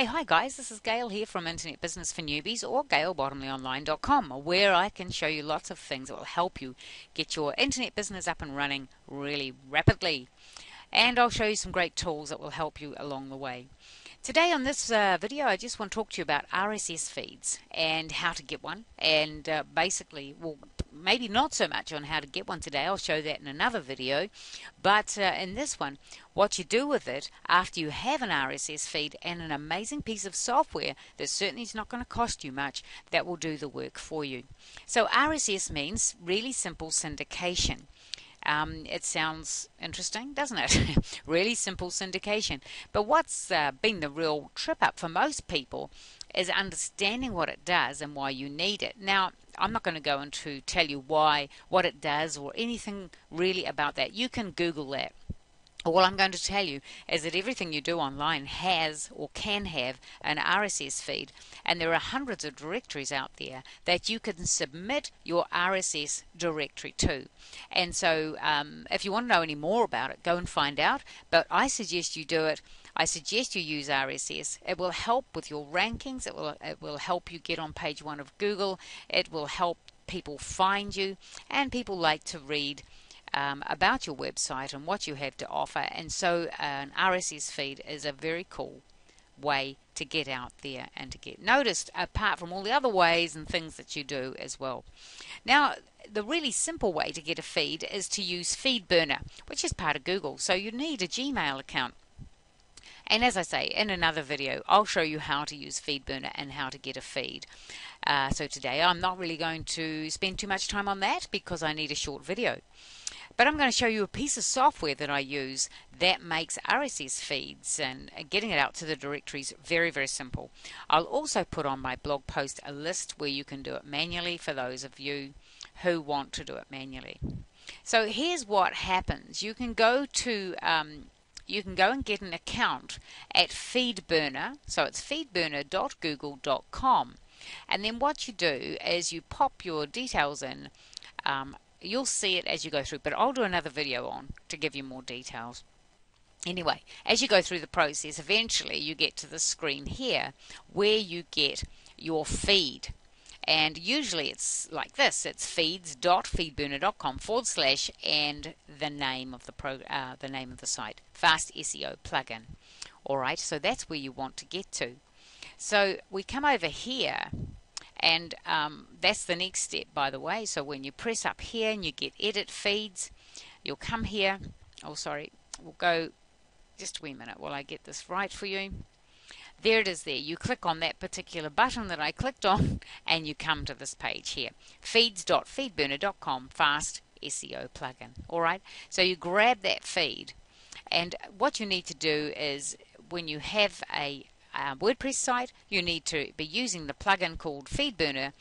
Hey, hi guys, this is Gail here from Internet Business for Newbies or GailBottomleyOnline.com where I can show you lots of things that will help you get your internet business up and running really rapidly. And I'll show you some great tools that will help you along the way. Today on this uh, video I just want to talk to you about RSS feeds and how to get one and uh, basically well maybe not so much on how to get one today. I'll show that in another video. But uh, in this one, what you do with it after you have an RSS feed and an amazing piece of software that certainly is not going to cost you much, that will do the work for you. So RSS means really simple syndication. Um, it sounds interesting, doesn't it? really simple syndication. But what's uh, been the real trip up for most people is understanding what it does and why you need it. Now, I'm not going to go into tell you why, what it does, or anything really about that. You can Google that. All I'm going to tell you is that everything you do online has or can have an RSS feed, and there are hundreds of directories out there that you can submit your RSS directory to. And so, um, if you want to know any more about it, go and find out. But I suggest you do it I suggest you use RSS. It will help with your rankings. It will it will help you get on page one of Google. It will help people find you, and people like to read. Um, about your website and what you have to offer, and so an RSS feed is a very cool way to get out there and to get noticed, apart from all the other ways and things that you do as well. Now, the really simple way to get a feed is to use FeedBurner, which is part of Google. So you need a Gmail account. And as I say, in another video, I'll show you how to use FeedBurner and how to get a feed. Uh, so today I'm not really going to spend too much time on that because I need a short video. But I'm going to show you a piece of software that I use that makes RSS feeds and getting it out to the directories very, very simple. I'll also put on my blog post a list where you can do it manually for those of you who want to do it manually. So here's what happens. You can go to um, you can go and get an account at FeedBurner. So it's feedburner.google.com. And then what you do is you pop your details in. Um, you'll see it as you go through, but I'll do another video on to give you more details. Anyway, as you go through the process, eventually you get to the screen here where you get your feed and usually it's like this. It's feeds.feedburner.com forward slash and the name of the pro uh, the name of the site. Fast SEO plugin. Alright so that's where you want to get to. So we come over here and um, that's the next step by the way. So when you press up here and you get edit feeds you'll come here. Oh sorry. We'll go just a wee minute while I get this right for you there it is there. You click on that particular button that I clicked on and you come to this page here. feeds.feedburner.com fast SEO plugin. Alright, so you grab that feed and what you need to do is when you have a, a WordPress site, you need to be using the plugin called FeedBurner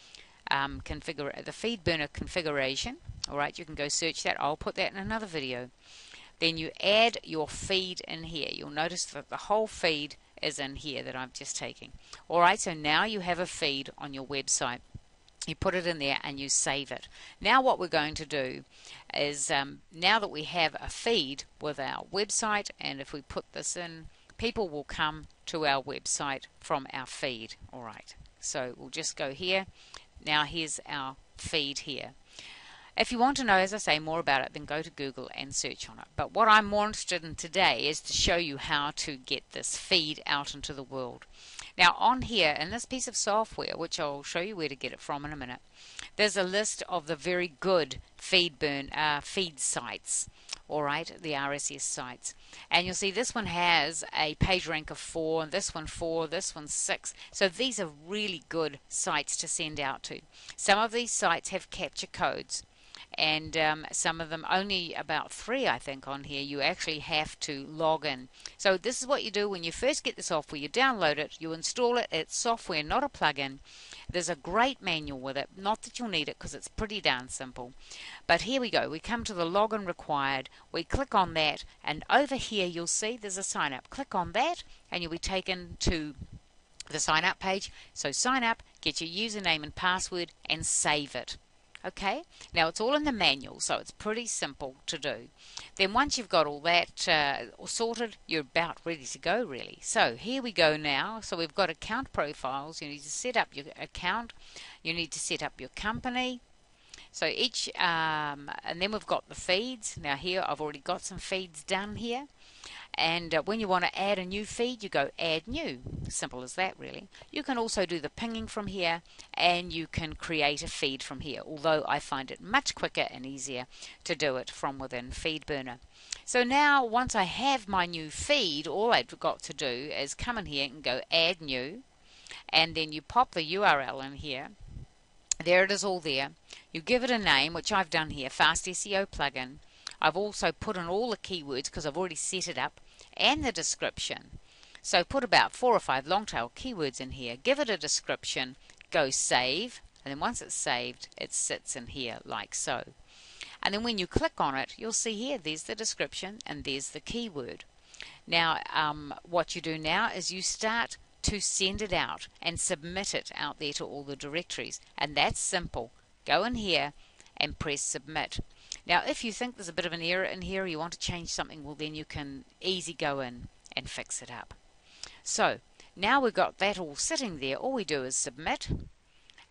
um, configure the FeedBurner configuration. Alright, you can go search that. I'll put that in another video. Then you add your feed in here. You'll notice that the whole feed is in here that I'm just taking. Alright, so now you have a feed on your website. You put it in there and you save it. Now what we're going to do is um, now that we have a feed with our website and if we put this in people will come to our website from our feed. Alright, so we'll just go here. Now here's our feed here. If you want to know, as I say, more about it, then go to Google and search on it. But what I'm more interested in today is to show you how to get this feed out into the world. Now on here, in this piece of software, which I'll show you where to get it from in a minute, there's a list of the very good feed burn uh, feed sites. All right the RSS sites. And you'll see this one has a page rank of four this one four this one six. So these are really good sites to send out to. Some of these sites have captcha codes and um, some of them only about three I think on here you actually have to log in. So this is what you do when you first get the software. You download it you install it. It's software not a plugin. There's a great manual with it. Not that you'll need it because it's pretty darn simple. But here we go. We come to the login required. We click on that and over here you'll see there's a sign up. Click on that and you'll be taken to the sign up page. So sign up get your username and password and save it Okay, now it's all in the manual, so it's pretty simple to do. Then once you've got all that uh, sorted, you're about ready to go really. So here we go now. So we've got account profiles. You need to set up your account. You need to set up your company. So each, um, and then we've got the feeds. Now here I've already got some feeds done here. And uh, when you want to add a new feed, you go add new. Simple as that, really. You can also do the pinging from here and you can create a feed from here, although I find it much quicker and easier to do it from within FeedBurner. So now, once I have my new feed, all I've got to do is come in here and go add new, and then you pop the URL in here. There it is all there. You give it a name, which I've done here, Fast SEO Plugin. I've also put in all the keywords because I've already set it up and the description. So put about four or five long tail keywords in here, give it a description, go save, and then once it's saved, it sits in here like so. And then when you click on it, you'll see here, there's the description and there's the keyword. Now, um, what you do now is you start to send it out and submit it out there to all the directories. And that's simple. Go in here and press submit. Now, if you think there's a bit of an error in here, or you want to change something, well, then you can easy go in and fix it up. So, now we've got that all sitting there, all we do is submit.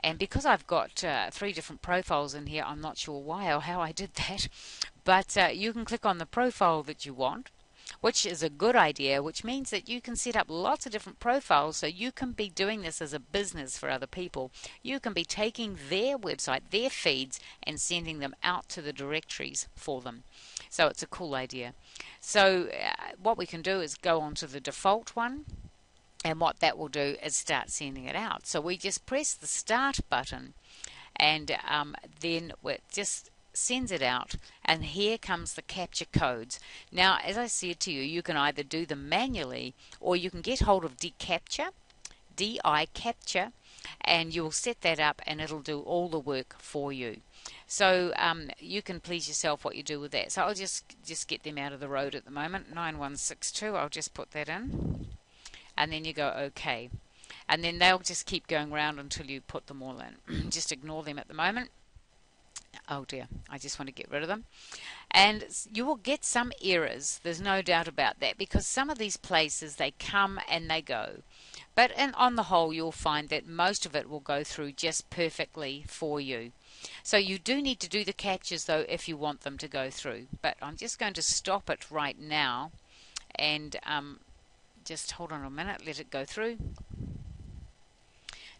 And because I've got uh, three different profiles in here, I'm not sure why or how I did that. But uh, you can click on the profile that you want which is a good idea, which means that you can set up lots of different profiles so you can be doing this as a business for other people. You can be taking their website, their feeds, and sending them out to the directories for them. So it's a cool idea. So uh, what we can do is go on to the default one and what that will do is start sending it out. So we just press the start button and um, then we're just sends it out and here comes the captcha codes. Now as I said to you you can either do them manually or you can get hold of DiCapture DI capture and you'll set that up and it'll do all the work for you. So um, you can please yourself what you do with that. So I'll just just get them out of the road at the moment. 9162, I'll just put that in. And then you go OK. And then they'll just keep going around until you put them all in. just ignore them at the moment oh dear, I just want to get rid of them. And you will get some errors, there's no doubt about that, because some of these places they come and they go. But on the whole, you'll find that most of it will go through just perfectly for you. So you do need to do the captchas though if you want them to go through. But I'm just going to stop it right now and um, just hold on a minute, let it go through.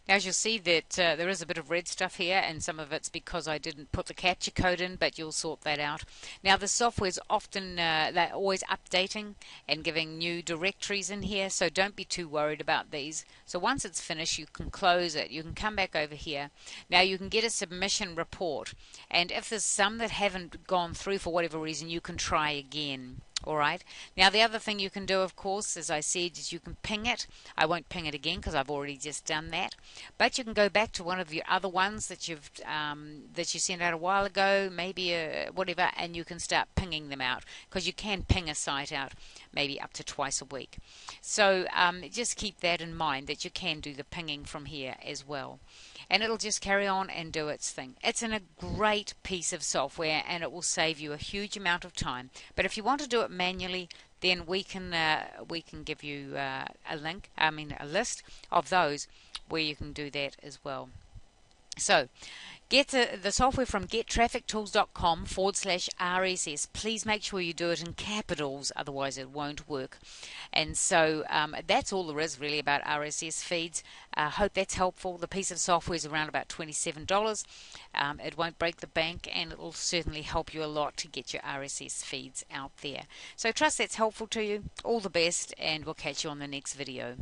As you'll see that uh, there is a bit of red stuff here and some of it's because I didn't put the captcha code in but you'll sort that out. Now the software is often uh, they're always updating and giving new directories in here so don't be too worried about these. So once it's finished you can close it. You can come back over here. Now you can get a submission report and if there's some that haven't gone through for whatever reason you can try again. Alright, now the other thing you can do, of course, as I said, is you can ping it. I won't ping it again because I've already just done that. But you can go back to one of your other ones that you've um, that you sent out a while ago, maybe a, whatever, and you can start pinging them out because you can ping a site out maybe up to twice a week. So um, just keep that in mind that you can do the pinging from here as well and it'll just carry on and do its thing. It's in a great piece of software and it will save you a huge amount of time. But if you want to do it manually, then we can uh, we can give you uh, a link, I mean a list of those where you can do that as well. So Get the, the software from gettraffictools.com forward slash RSS. Please make sure you do it in capitals, otherwise it won't work. And so um, that's all there is really about RSS feeds. I uh, hope that's helpful. The piece of software is around about $27. Um, it won't break the bank and it will certainly help you a lot to get your RSS feeds out there. So trust that's helpful to you. All the best and we'll catch you on the next video.